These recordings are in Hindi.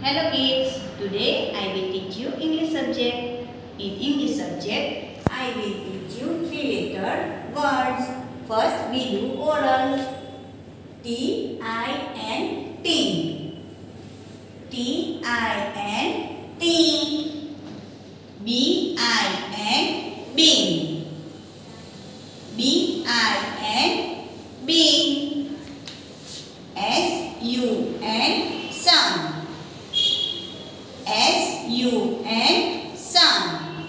Hello kids, today I will teach you English subject. In English subject, I will teach you three letter words. First we do oral. T I N T. T I N T. B I N bean. B I N bean. S U N sun. S U N sun.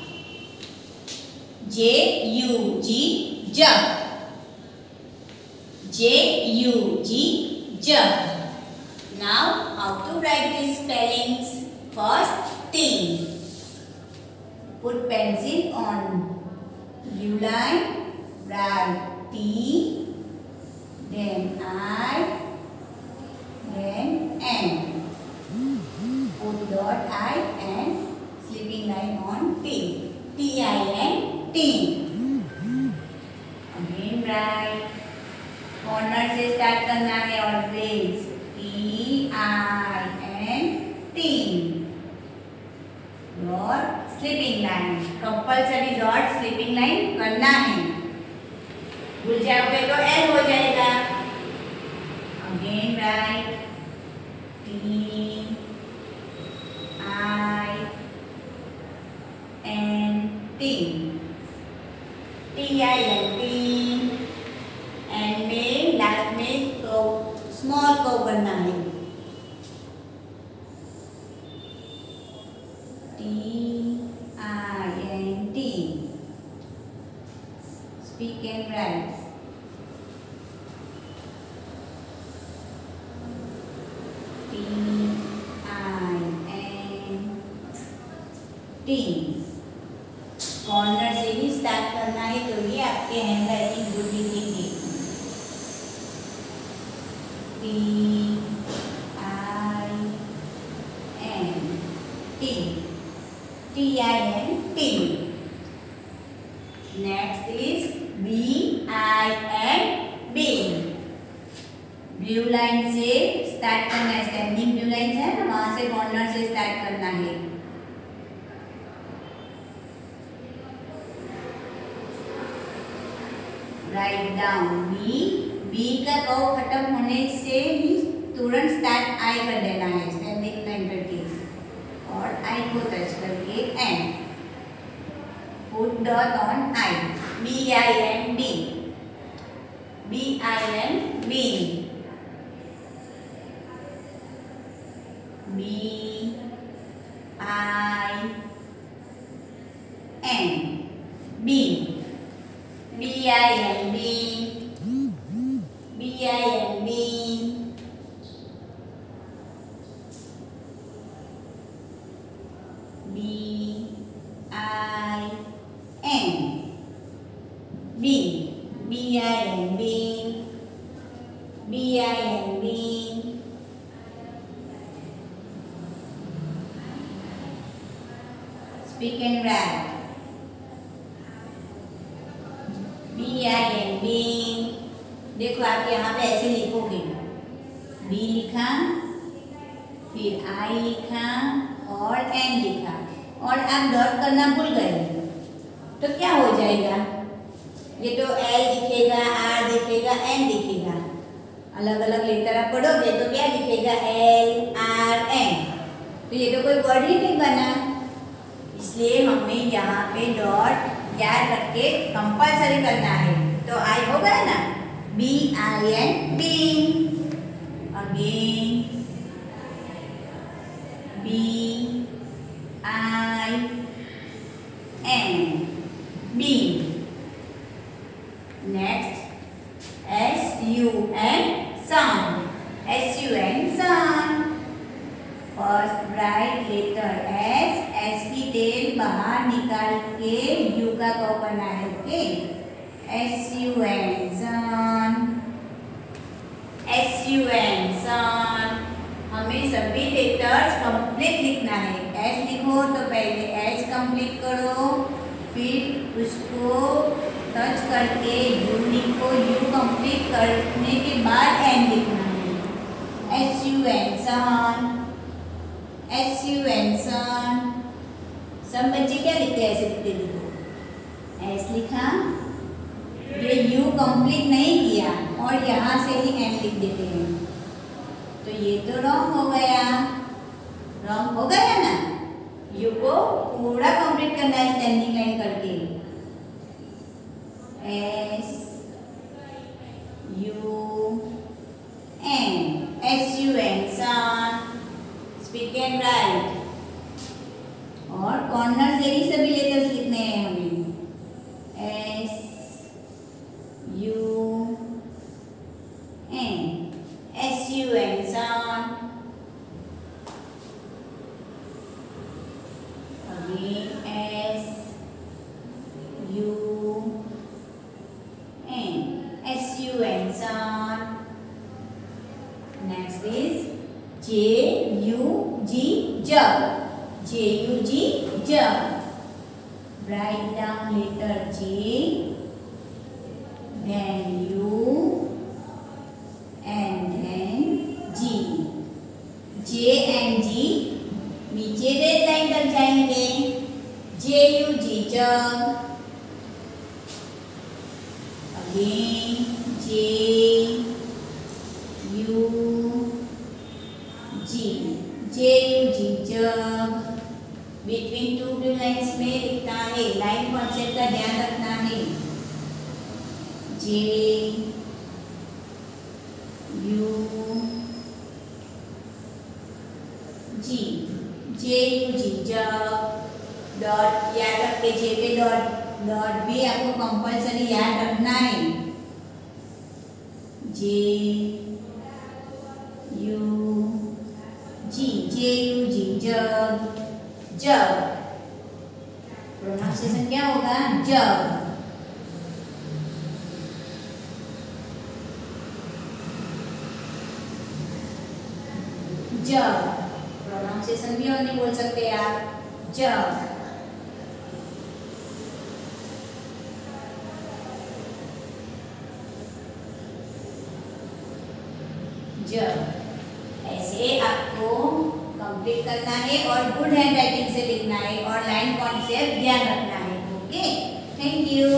J U G jug. J U G jug. Now how to write these spellings? First T. Put pencil on blue line. Write T. Then I. Then N. करना है भूल जाओगे तो एल हो जाएगा। अगेन राइट स्मॉल को करना है। T I N T T I corner से ही स्टार्ट करना है तो ये आपके हैंड राइटिंग गुड लिखेंगे. T I N T. T I N T. Next is B I N bean blue line से स्टार्ट करना है स्टैंडिंग ब्लू लाइन है ना वहाँ से कॉर्नर से स्टार्ट करना है। राइट डाउन बी बी का कौ खत्म होने से ही तुरंत स्टार्ट आई कर देना है स्टैंडिंग लाइन करके। और आई को टच करके N put dot on I B I N D B I N B B I N B B I N B B I N B B I N B B I N B B I N B Speak and write B I N B. देखो आप यहाँ पे ऐसे लिखोगे। बी लिखा, फिर आई लिखा और एन लिखा। और आप डॉट करना भूल गए। तो क्या हो जाएगा? ये तो एल दिखेगा आर दिखेगा एन दिखेगा। अलग अलग लेकर आप पढ़ोगे तो क्या दिखेगा? एल आर एन तो ये तो कोई वर्ड ही नहीं बना। इसलिए हमें यहाँ पे डॉट याद रख कंपल्सरी करना है तो आई हो गया ना B I N bean. Again. B I N bean. Next S U N sun. S U N sun. First write letter S. की टेल बाहर निकाल के यू का कौ करना है okay S U N sun S U N sun हमें सभी लेटर्स कंप्लीट लिखना है। S लिखो तो पहले S कंप्लीट करो, फिर उसको टच करके U लिखो यू कंप्लीट करने के बाद एन लिखना है। S U N sun S U N sun सब बच्चे क्या लिखते हैं ऐसे लिखते देखो एस लिखा, ये यू कंप्लीट नहीं किया, और यहाँ से ही एन लिख देते हैं। तो ये तो रॉन्ग हो गया। रॉन्ग हो गया ना? यू को पूरा कंप्लीट करना है स्टैंडिंग लाइन करके। S U N S U N sun speak and write और कॉर्नर से ही सभी लेटर्स लिखने हैं हमें S U N S U N sun again S, U, N, S, U, N son next is J U G jug write down letter J then U and then G J and G नीचे रेड लाइन तक जाएंगे J U G jug again J U G J U G jug between two blue lines में लिखता है लाइन कॉन्सेप्ट का ध्यान रखना है। जे यू जी जे यू जी जब डॉट याद रख जे पे डॉट डॉट भी आपको कंपल्सरी याद रखना है। जे यू जी जे यू जी जब जब। प्रोनाउंसिएशन क्या होगा? जब। जब। प्रोनाउंसिएशन भी और नहीं बोल सकते आप जब। जब। ऐसे आपको कंप्लीट करना है और गुड हैंड राइटिंग से लिखना है और लाइन कॉन्सेप्ट ध्यान रखना है। Okay thank you